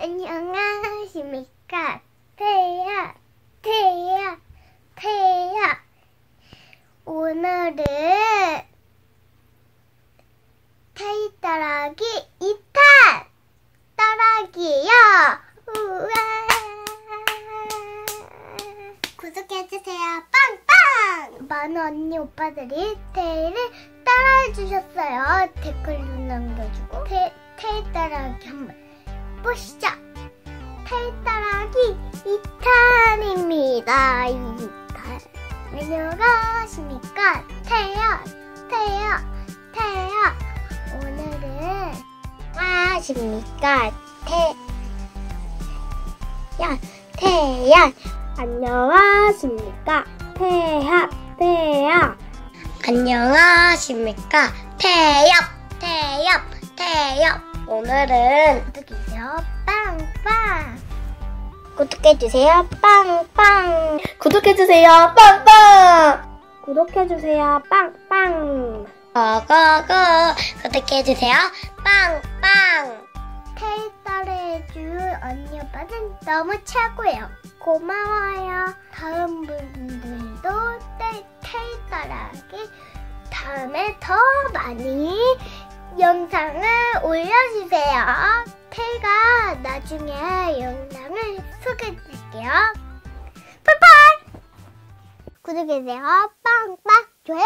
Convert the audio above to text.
안녕하십니까. 태야, 태야, 태야. 오늘은 태이 따라기 2탄! 따라기요! 우와! 구독해주세요. 빵빵! 많은 언니 오빠들이 태이를 따라해주셨어요. 댓글로 남겨주고. 태, 태이 따라기 한번 보시죠. 태이 따라기 2탄입니다. 2탄. 안녕하십니까. 태야, 태야, 태야. 오늘은 안녕하십니까. 태, 야, 태야. 안녕하십니까. 태야, 태야. 안녕하십니까. 태엽, 태엽, 태엽. 오늘은 주세요. 빵빵. 구독해 주세요. 빵빵. 구독해 주세요. 빵빵! 구독해 주세요. 빵빵. 고고고. 구독해 주세요. 빵빵. 테이 따라해줄 언니 오빠는 너무 최고예요. 고마워요. 다음 분들도 테- 테이 따라하기 다음에 더 많이 영상을 올려주세요. 테이가 나중에 영상을 소개해드릴게요. 빠이빠이! 구독해주세요. 빵빵. 좋아요?